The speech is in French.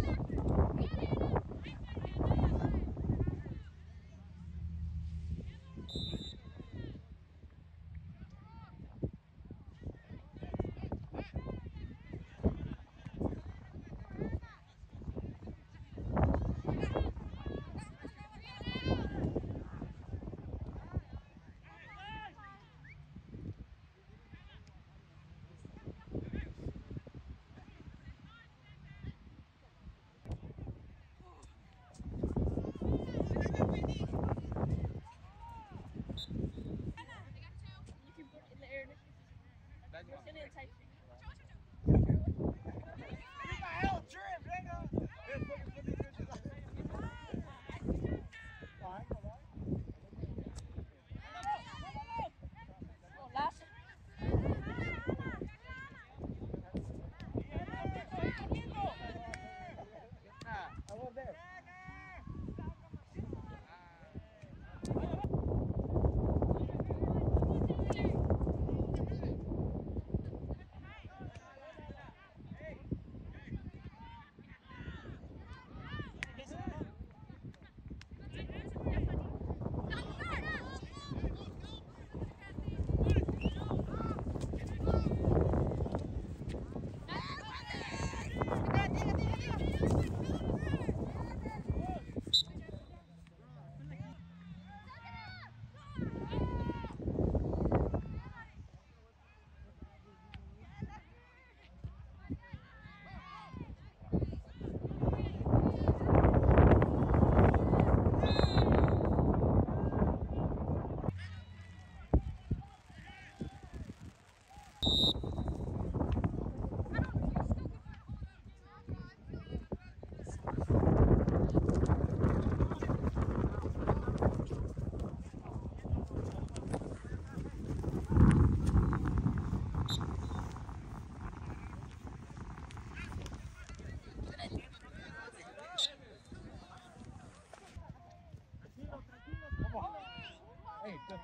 Get it! Hey,